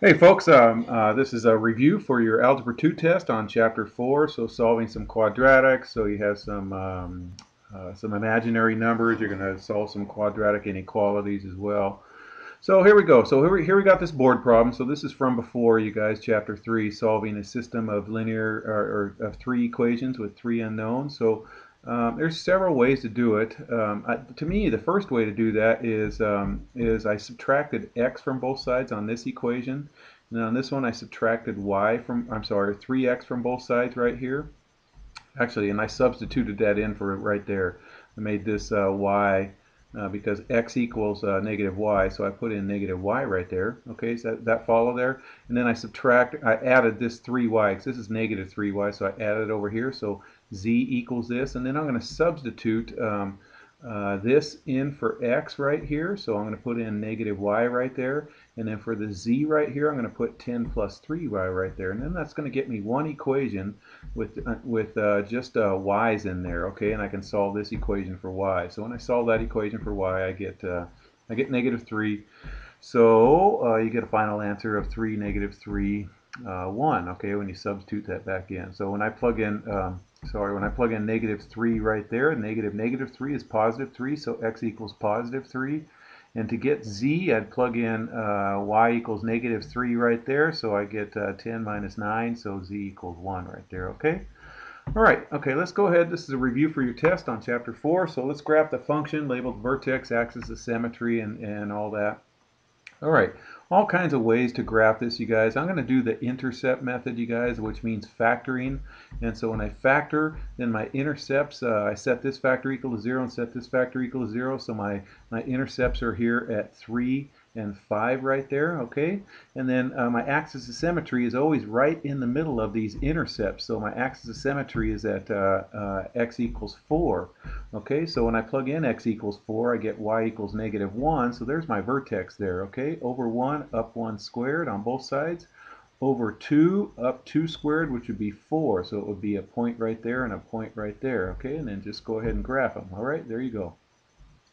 Hey folks, um, uh, this is a review for your Algebra 2 test on Chapter 4, so solving some quadratics, so you have some um, uh, some imaginary numbers, you're going to solve some quadratic inequalities as well. So here we go, so here we, here we got this board problem, so this is from before you guys, Chapter 3, solving a system of linear, or, or of three equations with three unknowns. So um, there's several ways to do it. Um, I, to me, the first way to do that is um, is I subtracted x from both sides on this equation, and on this one I subtracted y from I'm sorry 3x from both sides right here. Actually, and I substituted that in for it right there. I made this uh, y uh, because x equals uh, negative y, so I put in negative y right there. Okay, so that, that follow there? And then I subtract, I added this 3y, because this is negative 3y, so I added it over here. So z equals this, and then I'm going to substitute um, uh, this in for x right here, so I'm going to put in negative y right there, and then for the z right here, I'm going to put 10 plus 3y right there, and then that's going to get me one equation with uh, with uh, just uh, y's in there, okay, and I can solve this equation for y. So when I solve that equation for y, I get uh, I get negative 3. So you get a final answer of 3, negative 3, 1, okay, when you substitute that back in. So when I plug in um, sorry, when I plug in negative 3 right there, negative negative 3 is positive 3, so x equals positive 3. And to get z, I'd plug in uh, y equals negative 3 right there, so I get uh, 10 minus 9, so z equals 1 right there, okay? All right, okay, let's go ahead. This is a review for your test on Chapter 4, so let's graph the function labeled vertex, axis of symmetry, and, and all that. All right, all kinds of ways to graph this, you guys. I'm going to do the intercept method, you guys, which means factoring. And so when I factor, then my intercepts, uh, I set this factor equal to 0 and set this factor equal to 0. So my, my intercepts are here at 3 and 5 right there, okay? And then uh, my axis of symmetry is always right in the middle of these intercepts. So my axis of symmetry is at uh, uh, x equals 4, okay? So when I plug in x equals 4, I get y equals negative 1. So there's my vertex there, okay? Over 1, up 1 squared on both sides. Over 2, up 2 squared, which would be 4. So it would be a point right there and a point right there, okay? And then just go ahead and graph them. All right, there you go.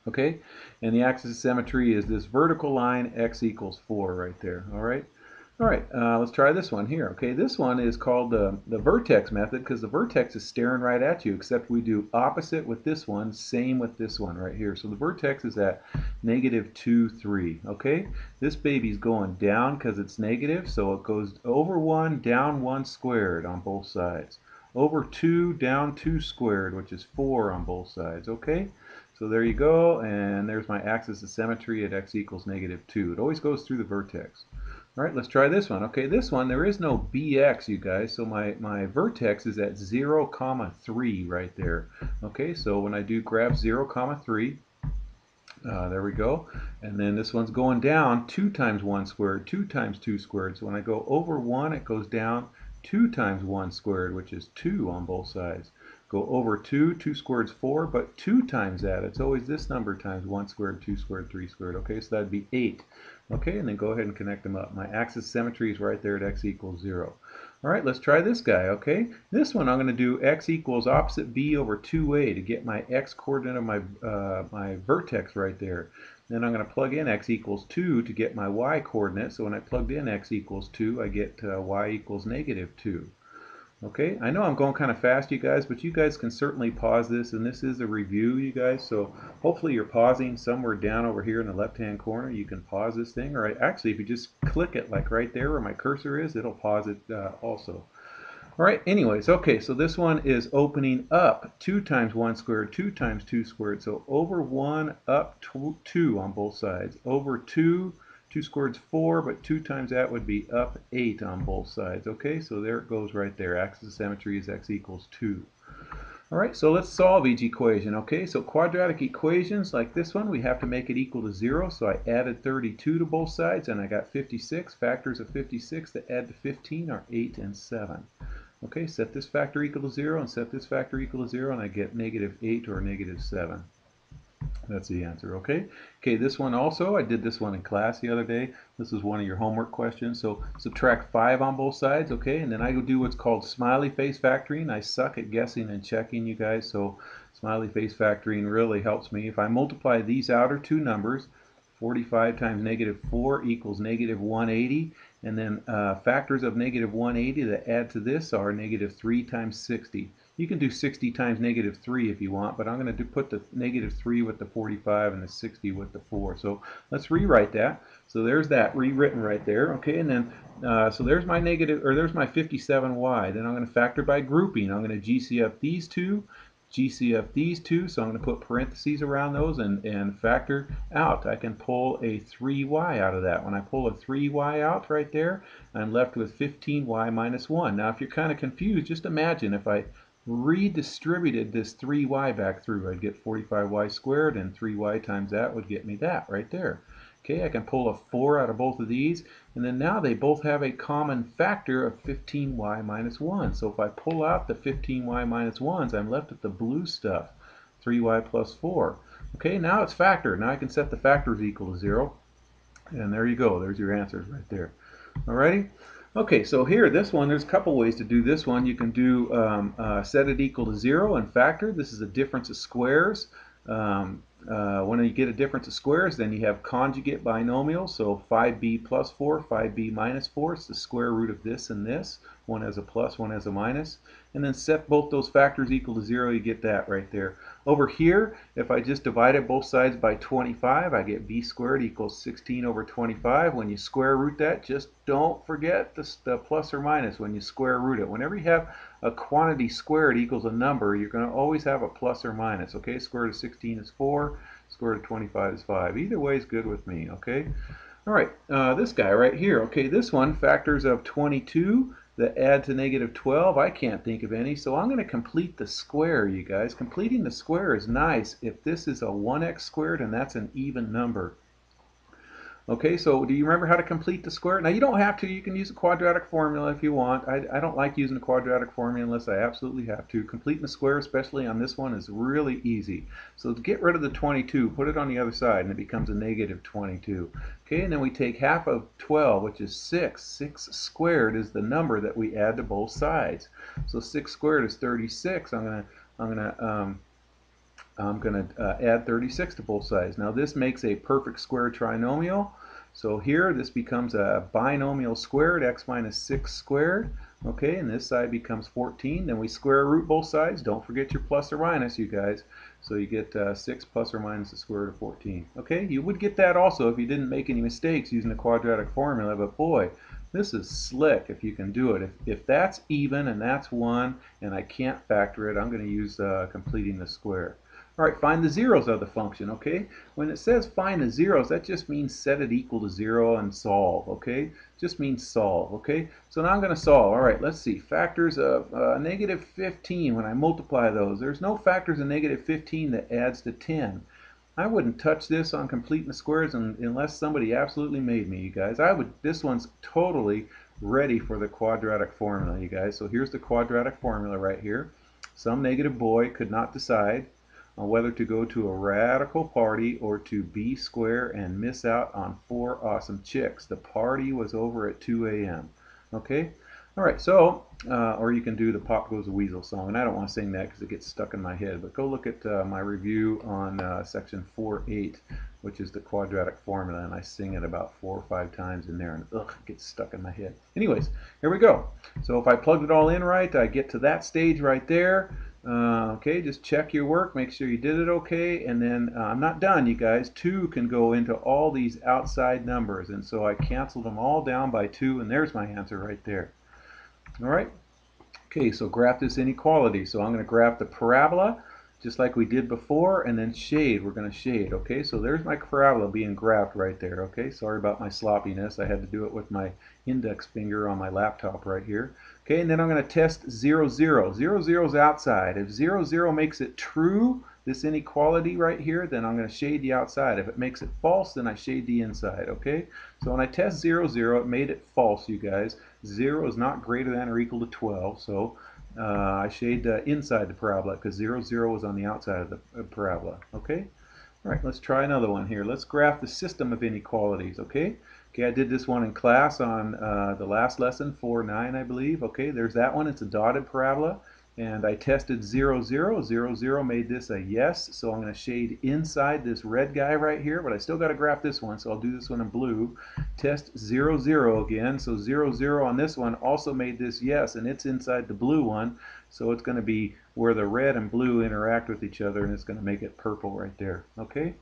Okay, and the axis of symmetry is this vertical line x equals 4 right there. All right, all right. Uh, let's try this one here. Okay, this one is called the the vertex method because the vertex is staring right at you. Except we do opposite with this one, same with this one right here. So the vertex is at negative 2, 3. Okay, this baby's going down because it's negative, so it goes over 1, down 1 squared on both sides. Over 2, down 2 squared, which is 4 on both sides. Okay. So there you go, and there's my axis of symmetry at x equals negative 2. It always goes through the vertex. All right, let's try this one. Okay, this one, there is no bx, you guys, so my, my vertex is at 0, comma 3 right there. Okay, so when I do graph 0, comma 3, uh, there we go. And then this one's going down 2 times 1 squared, 2 times 2 squared. So when I go over 1, it goes down 2 times 1 squared, which is 2 on both sides go over 2, 2 squared is 4, but 2 times that, it's always this number times 1 squared, 2 squared, 3 squared, okay, so that'd be 8. Okay, and then go ahead and connect them up. My axis symmetry is right there at x equals 0. All right, let's try this guy, okay? This one I'm going to do x equals opposite b over 2a to get my x coordinate of my, uh, my vertex right there. Then I'm going to plug in x equals 2 to get my y coordinate. So when I plugged in x equals 2, I get uh, y equals negative 2. Okay, I know I'm going kind of fast, you guys, but you guys can certainly pause this, and this is a review, you guys, so hopefully you're pausing somewhere down over here in the left-hand corner. You can pause this thing, or actually, if you just click it, like right there where my cursor is, it'll pause it uh, also. All right, anyways, okay, so this one is opening up 2 times 1 squared, 2 times 2 squared, so over 1, up 2 on both sides, over 2, 2 squared is 4, but 2 times that would be up 8 on both sides. Okay, so there it goes right there. Axis of symmetry is x equals 2. All right, so let's solve each equation. Okay, so quadratic equations like this one, we have to make it equal to 0. So I added 32 to both sides, and I got 56. Factors of 56 that add to 15 are 8 and 7. Okay, set this factor equal to 0 and set this factor equal to 0, and I get negative 8 or negative 7. That's the answer, okay? Okay, this one also, I did this one in class the other day. This is one of your homework questions. So subtract 5 on both sides, okay? And then I go do what's called smiley face factoring. I suck at guessing and checking, you guys, so smiley face factoring really helps me. If I multiply these outer two numbers, 45 times negative 4 equals negative 180. And then uh, factors of negative 180 that add to this are negative 3 times 60. You can do 60 times negative 3 if you want, but I'm going to put the negative 3 with the 45 and the 60 with the 4. So let's rewrite that. So there's that rewritten right there. Okay, and then uh, so there's my negative, or there's my 57y. Then I'm going to factor by grouping. I'm going to GCF these two GCF these two, so I'm going to put parentheses around those and, and factor out. I can pull a 3y out of that. When I pull a 3y out right there, I'm left with 15y minus 1. Now, if you're kind of confused, just imagine if I redistributed this 3y back through. I'd get 45y squared, and 3y times that would get me that right there. Okay, I can pull a 4 out of both of these, and then now they both have a common factor of 15y minus 1. So if I pull out the 15y minus 1s, I'm left with the blue stuff, 3y plus 4. Okay, now it's factored. Now I can set the factors equal to 0. And there you go. There's your answers right there. Alrighty? Okay, so here, this one, there's a couple ways to do this one. You can do um, uh, set it equal to 0 and factor. This is a difference of squares. Um, uh, when you get a difference of squares, then you have conjugate binomials. So 5b plus 4, 5b minus 4. It's the square root of this and this. One has a plus, one has a minus. And then set both those factors equal to 0. You get that right there. Over here, if I just divided both sides by 25, I get b squared equals 16 over 25. When you square root that, just don't forget the, the plus or minus when you square root it. Whenever you have a quantity squared equals a number, you're going to always have a plus or minus. Okay, square root of 16 is 4, square root of 25 is 5. Either way is good with me. Okay. All right, uh, this guy right here. Okay, this one, factors of 22 that add to negative 12. I can't think of any, so I'm going to complete the square, you guys. Completing the square is nice if this is a 1x squared and that's an even number. Okay, so do you remember how to complete the square? Now you don't have to, you can use a quadratic formula if you want. I, I don't like using a quadratic formula unless I absolutely have to. Completing the square, especially on this one, is really easy. So to get rid of the 22, put it on the other side and it becomes a negative 22. Okay, and then we take half of 12, which is 6. 6 squared is the number that we add to both sides. So 6 squared is 36. I'm going to I'm going to um, I'm going to uh, add 36 to both sides. Now this makes a perfect square trinomial. So here this becomes a binomial squared, x minus 6 squared. Okay, and this side becomes 14. Then we square root both sides. Don't forget your plus or minus, you guys. So you get uh, 6 plus or minus the square root of 14. Okay, you would get that also if you didn't make any mistakes using the quadratic formula, but boy, this is slick if you can do it. If, if that's even and that's 1 and I can't factor it, I'm going to use uh, completing the square. All right, find the zeros of the function, okay? When it says find the zeros, that just means set it equal to zero and solve, okay? Just means solve, okay? So now I'm going to solve. All right, let's see. Factors of uh, negative 15, when I multiply those, there's no factors of negative 15 that adds to 10. I wouldn't touch this on completing the squares unless somebody absolutely made me, you guys. I would. This one's totally ready for the quadratic formula, you guys. So here's the quadratic formula right here. Some negative boy could not decide on whether to go to a radical party or to B Square and miss out on four awesome chicks. The party was over at 2 a.m. Okay? All right, so, uh, or you can do the Pop Goes the Weasel song, and I don't want to sing that because it gets stuck in my head, but go look at uh, my review on uh, section 4.8, which is the quadratic formula, and I sing it about four or five times in there, and ugh, it gets stuck in my head. Anyways, here we go. So if I plugged it all in right, I get to that stage right there. Uh, okay, just check your work, make sure you did it okay, and then uh, I'm not done, you guys. 2 can go into all these outside numbers, and so I canceled them all down by 2, and there's my answer right there. All right? Okay, so graph this inequality. So I'm going to graph the parabola, just like we did before, and then shade. We're going to shade, okay? So there's my parabola being graphed right there, okay? Sorry about my sloppiness. I had to do it with my index finger on my laptop right here. Okay, and then I'm going to test 0, 0. 0, 0 is outside. If 0, 0 makes it true, this inequality right here, then I'm going to shade the outside. If it makes it false, then I shade the inside, okay? So when I test 0, 0, it made it false, you guys. 0 is not greater than or equal to 12, so uh, I shade inside the parabola because 0, 0 was on the outside of the uh, parabola, okay? All right, let's try another one here. Let's graph the system of inequalities, okay? Okay, I did this one in class on uh, the last lesson, 4-9, I believe. Okay, there's that one. It's a dotted parabola. and I tested 0, 0. 0, 0 made this a yes, so I'm going to shade inside this red guy right here, but I still got to graph this one, so I'll do this one in blue. Test 0, 0 again, so 0, 0 on this one also made this yes, and it's inside the blue one, so it's going to be where the red and blue interact with each other, and it's going to make it purple right there, okay?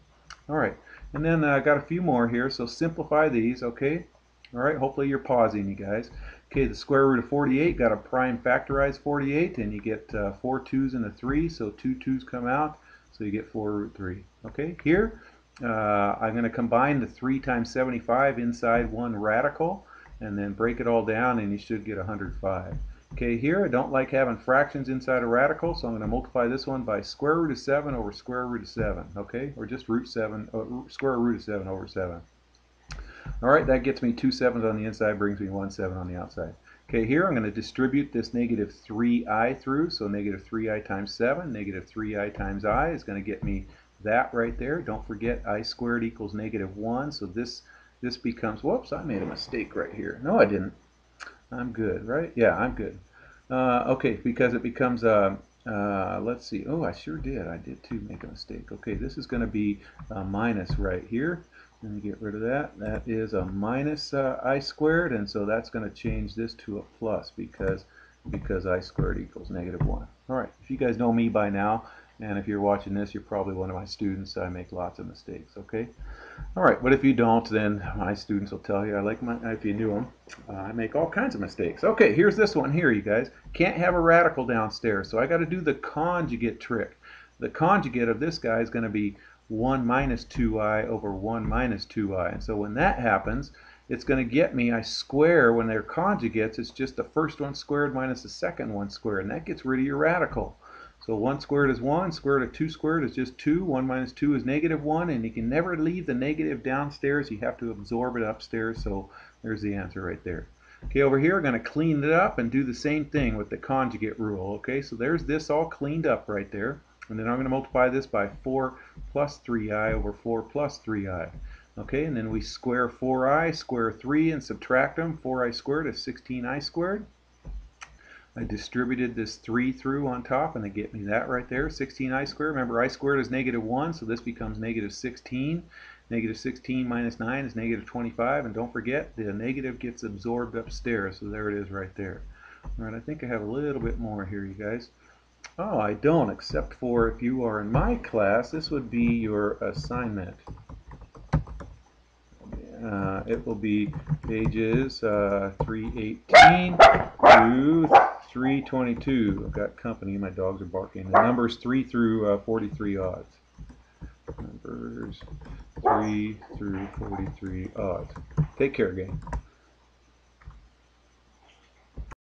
All right, and then I uh, got a few more here, so simplify these, okay? All right, hopefully you're pausing, you guys. Okay, the square root of 48, got a prime factorized 48, and you get uh, four twos and a three, so two twos come out, so you get 4 root 3. Okay, here uh, I'm going to combine the 3 times 75 inside one radical, and then break it all down, and you should get 105. Okay, here I don't like having fractions inside a radical, so I'm going to multiply this one by square root of 7 over square root of 7, okay, or just root 7, uh, square root of 7 over 7. All right, that gets me two sevens on the inside, brings me one seven on the outside. Okay, here I'm going to distribute this negative 3i through, so negative 3i times 7, negative 3i times i is going to get me that right there. Don't forget i squared equals negative 1, so this this becomes, whoops, I made a mistake right here. No, I didn't. I'm good, right? Yeah, I'm good. Uh, okay, because it becomes, uh, uh, let's see, oh, I sure did. I did too make a mistake. Okay, this is going to be a minus right here. Let me get rid of that. That is a minus uh, i squared, and so that's going to change this to a plus because because i squared equals negative 1. All right, if you guys know me by now, and if you're watching this, you're probably one of my students. I make lots of mistakes, okay? All right, but if you don't, then my students will tell you. I like my, if you knew them, uh, I make all kinds of mistakes. Okay, here's this one here, you guys. Can't have a radical downstairs, so I got to do the conjugate trick. The conjugate of this guy is going to be 1 minus 2i over 1 minus 2i. And so when that happens, it's going to get me, I square, when they're conjugates, it's just the first one squared minus the second one squared, and that gets rid of your radical. So 1 squared is 1, square root of 2 squared is just 2, 1 minus 2 is negative 1, and you can never leave the negative downstairs, you have to absorb it upstairs, so there's the answer right there. Okay, over here, we're going to clean it up and do the same thing with the conjugate rule. Okay, so there's this all cleaned up right there. And then I'm going to multiply this by 4 plus 3i over 4 plus 3i. Okay, and then we square 4i, square 3, and subtract them. 4i squared is 16i squared. I distributed this 3 through on top, and they get me that right there, 16i squared. Remember, i squared is negative 1, so this becomes negative 16. Negative 16 minus 9 is negative 25, and don't forget, the negative gets absorbed upstairs, so there it is right there. All right, I think I have a little bit more here, you guys. Oh, I don't, except for if you are in my class, this would be your assignment. Uh, it will be pages uh, 318 to 322. I've got company, my dogs are barking. The numbers 3 through uh, 43 odds. Numbers 3 through 43 odds. Take care, gang.